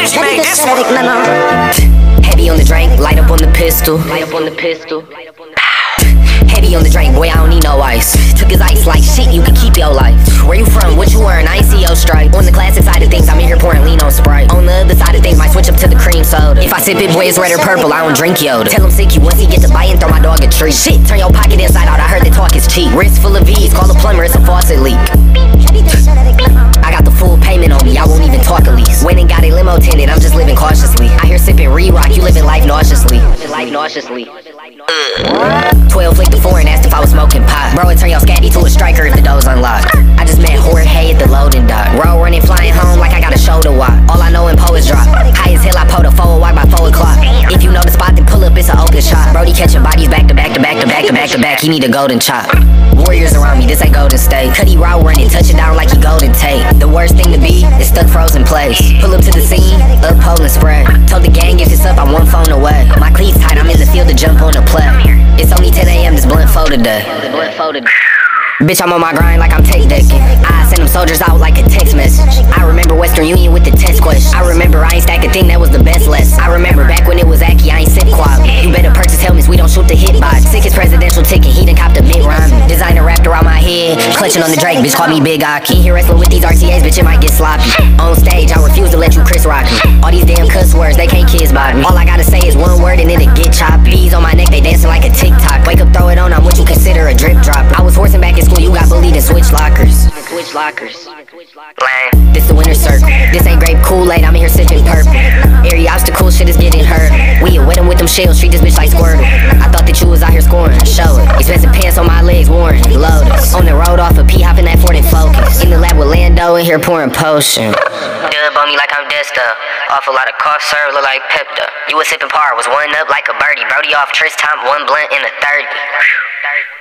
Bitch made this one. Heavy on the drink, light up on the pistol. Light up on the pistol. Heavy on the drink, boy, I don't need no ice. Took his ice like shit, you can keep your life. Where you from? What you earn? I ain't see your stripe. On the classic side of things, I'm in here pouring lean on Sprite. On the other side of things, might switch up to the cream soda. If I sip it, boy, it's red or purple, I don't drink Yoda. Tell him sick you once he get to bite and throw my dog a treat. Shit, turn your pocket inside out, I heard the talk is cheap. Wrist full of V's, call a plumber, it's a faucet leak. Went and got a limo tinted, I'm just living cautiously. I hear sipping re-rock, you living life nauseously. Life nauseously. 12 flicked the four and asked if I was smoking pot. Bro, it turn your scabby to a striker if the door's unlocked. I just met Jorge at the loading dock. Roll running, flying home like I got a shoulder walk. All I know in Poe is drop. High as hell, I pulled a forward walk by 4 o'clock. If you know the spot, then pull up, it's an open shot. Brody catching bodies back to back to back to back to back to back. He need a golden chop. Warriors around me, this ain't Golden State. Cuddy raw running, touch it down like he golden tape. The worst thing to be stuck frozen place. Pull up to the scene, up pole and spray. Told the gang if it's up, I'm one phone away. My cleats tight, I'm in the field to jump on the play. It's only 10 a.m. This blunt folded day. Bitch, I'm on my grind like I'm tech decking. I send them soldiers out like a text message. I remember Western Union with the test question. I remember I ain't stack a thing that was the best less. I remember back when it was Aki, I ain't sip quality. Head, clutching on the Drake, bitch, call me Big I Can't hear wrestling with these RTAs, bitch, it might get sloppy. On stage, I refuse to let you Chris Rock me. All these damn cuss words, they can't kiss body me. All I gotta say is one word and then it'll get chopped. Bees on my neck, they dancing like a TikTok. Wake up, throw it on, I'm what you consider a drip drop. I was forcing back in school, you got bullied and switch lockers. Switch lockers. Lame. This the winter circle. This ain't grape Kool-Aid, I'm in here sipping purple. Every obstacle shit is getting hurt. We a wet with them shells, treat this bitch like Squirtle. I thought that you was out here scoring, show it. Expensive pants on in here pouring potion. Dub on me like I'm Desta. Off a lot of cough serve, look like Pepto. You was sipping par, was one up like a birdie. Brody off Tristan, one blunt in the 30.